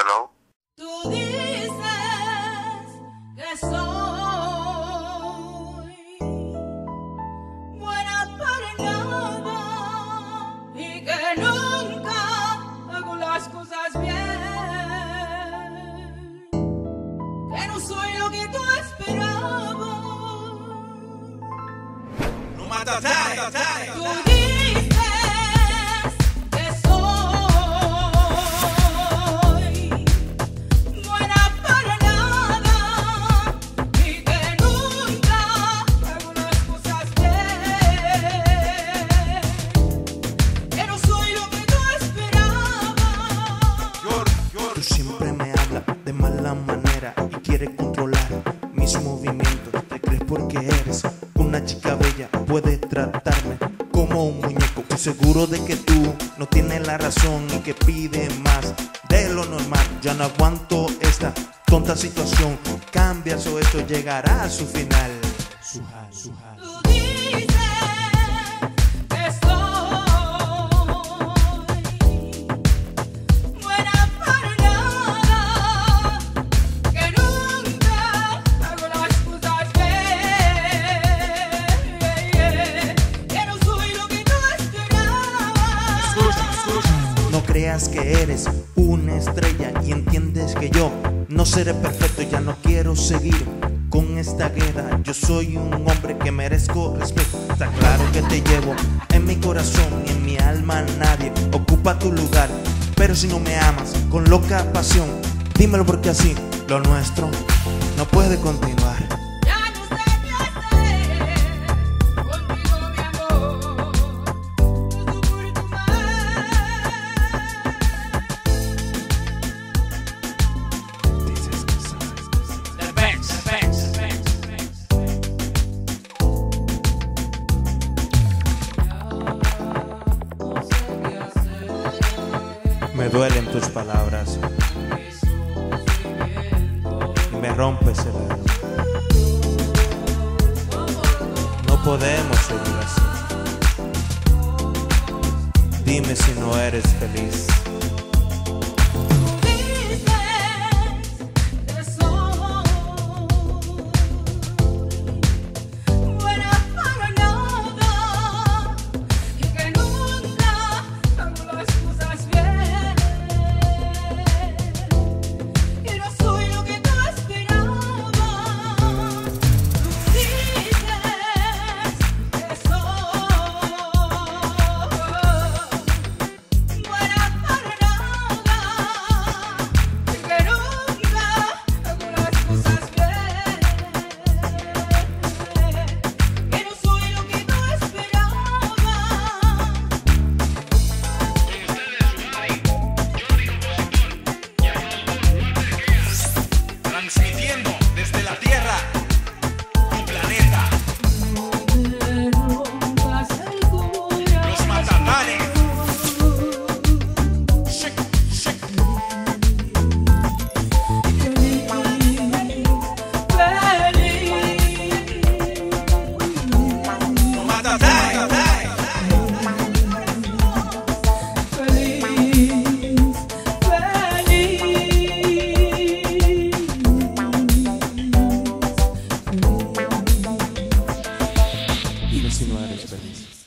hello. Tú dices que soy buena para y que nunca las cosas bien. Soy lo que tú esperabas. No mata, puedes tratarme como un muñeco. Estoy seguro de que tú no tienes la razón y que pides más de lo normal. Ya no aguanto esta tonta situación. Cambias o esto llegará a su final. Creas que eres una estrella y entiendes que yo no seré perfecto, ya no quiero seguir con esta guerra. Yo soy un hombre que merezco respeto. Está claro que te llevo en mi corazón y en mi alma nadie ocupa tu lugar. Pero si no me amas con loca pasión, dímelo porque así lo nuestro no puede continuar. Me duelen tus palabras y me rompes el alma. No podemos seguir así. Dime si no eres feliz. Dime si no eres feliz.